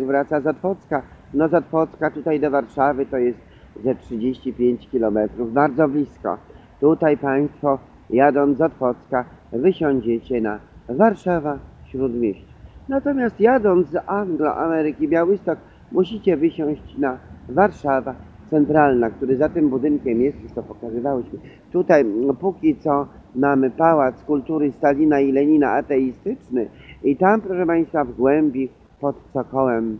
wraca z Otwocka. No z Otwocka tutaj do Warszawy to jest ze 35 km, bardzo blisko. Tutaj Państwo jadąc z Otwocka wysiądziecie na Warszawa Śródmieście. Natomiast jadąc z Anglo-Ameryki Białystok musicie wysiąść na Warszawa Centralna, który za tym budynkiem jest, już to pokazywałyśmy. Tutaj no, póki co mamy Pałac Kultury Stalina i Lenina ateistyczny i tam proszę Państwa w głębi pod cokołem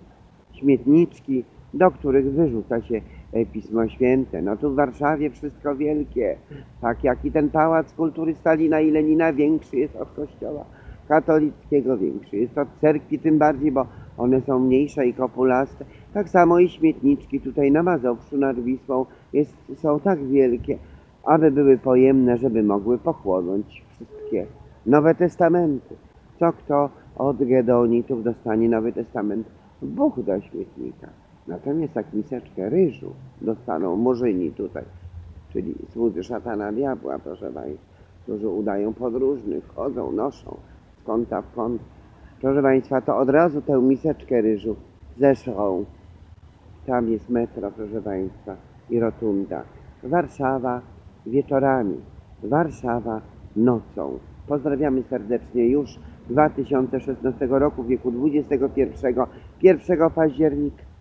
śmietniczki, do których wyrzuca się e, Pismo Święte. No tu w Warszawie wszystko wielkie, tak jak i ten Pałac Kultury Stalina i Lenina większy jest od kościoła katolickiego, większy jest od cerkwi, tym bardziej, bo one są mniejsze i kopulaste. Tak samo i śmietniczki tutaj na Mazowszu nad Wisłą jest, są tak wielkie, aby były pojemne, żeby mogły pochłonąć wszystkie Nowe Testamenty. Co kto od Gedonitów dostanie Nowy Testament? Bóg do śmietnika. Natomiast jak miseczkę ryżu dostaną murzyni tutaj, czyli słudzy szatana diabła, proszę Państwa, którzy udają podróżnych, chodzą, noszą z kąta w kąt. Proszę Państwa, to od razu tę miseczkę ryżu zeszłą. Tam jest metro, proszę Państwa, i rotunda. Warszawa wieczorami, Warszawa nocą. Pozdrawiamy serdecznie już 2016 roku, w wieku 21, 1 października.